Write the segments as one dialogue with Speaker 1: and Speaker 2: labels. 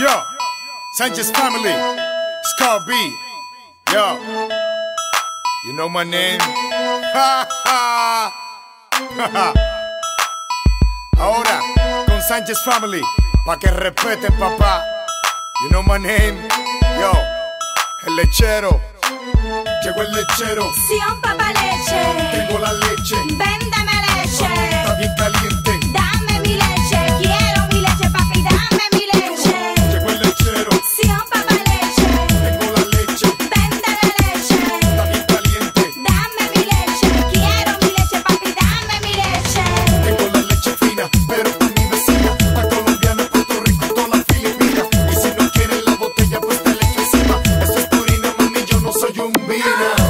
Speaker 1: Yo, Sanchez family, Scar B. Yo, you know my name? Ha ha! Ha Ahora, con Sanchez family, pa' que respeten, papá. You know my name? Yo, el lechero. Llegó el lechero.
Speaker 2: Sí, papá.
Speaker 1: bombina.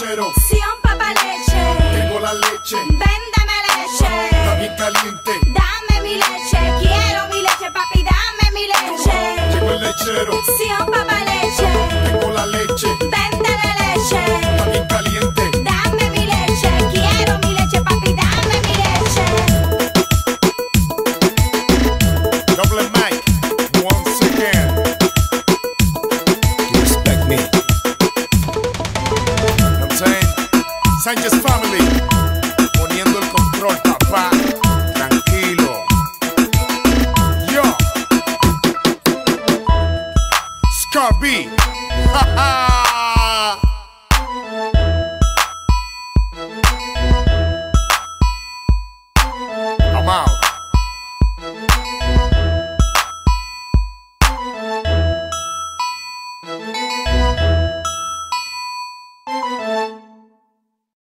Speaker 1: lechero.
Speaker 2: Sion papá leche.
Speaker 1: Tengo la leche.
Speaker 2: Véndame leche.
Speaker 1: Está bien caliente.
Speaker 2: Dame mi leche. Quiero mi leche, papi, dame mi leche.
Speaker 1: Llegó el lechero.
Speaker 2: Sion papá leche.
Speaker 1: Sánchez Family, poniendo el control, papá. Tranquilo. Yo. Scar B.